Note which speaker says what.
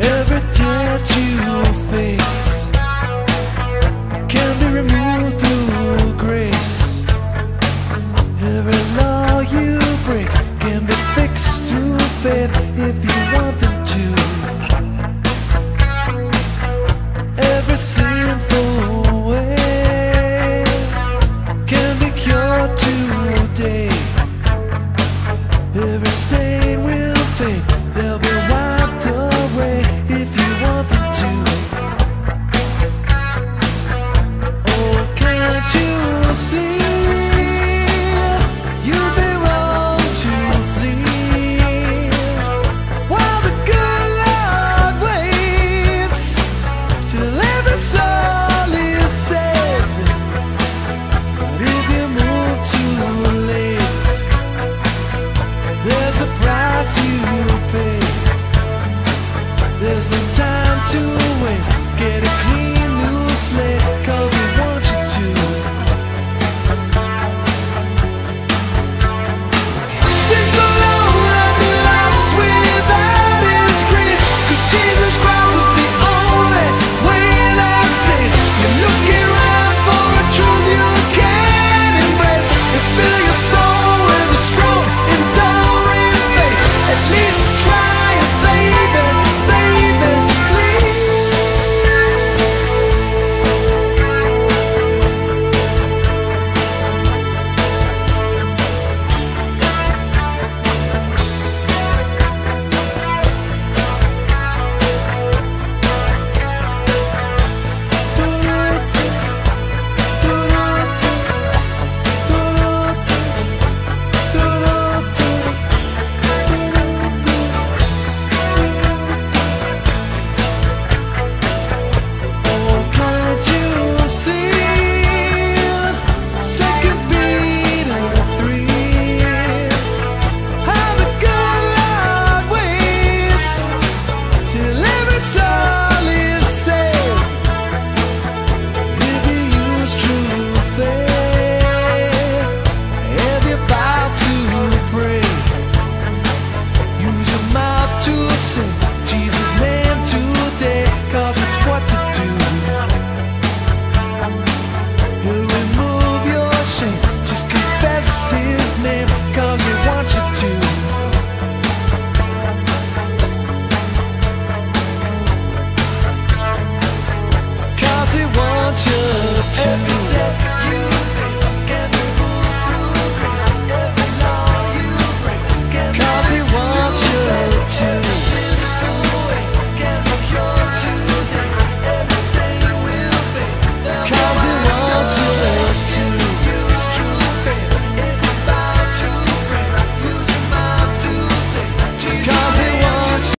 Speaker 1: Every tattoo on face Can be removed through grace. Every law you break Can be fixed through faith If you want them to. Every sinful